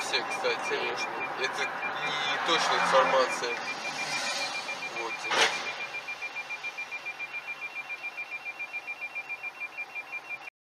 все, кстати. Это не точная информация.